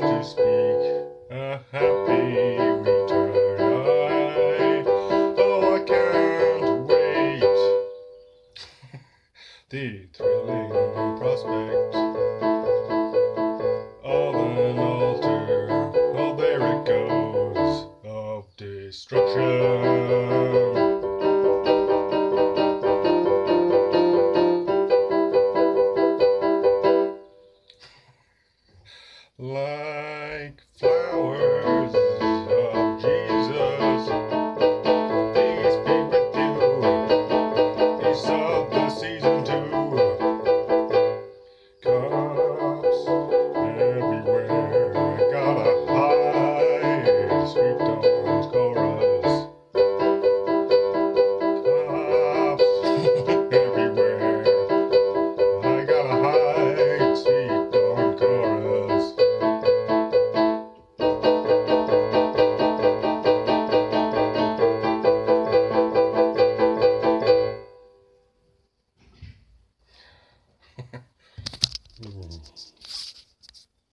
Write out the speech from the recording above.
to speak a happy. I, oh, I can't wait. the thrilling prospect of an altar. Oh, there it goes of destruction. Like flowers